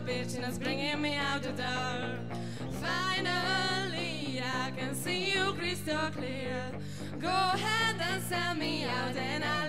bitch and it's bringing me out the door. Finally, I can see you crystal clear. Go ahead and send me out and I.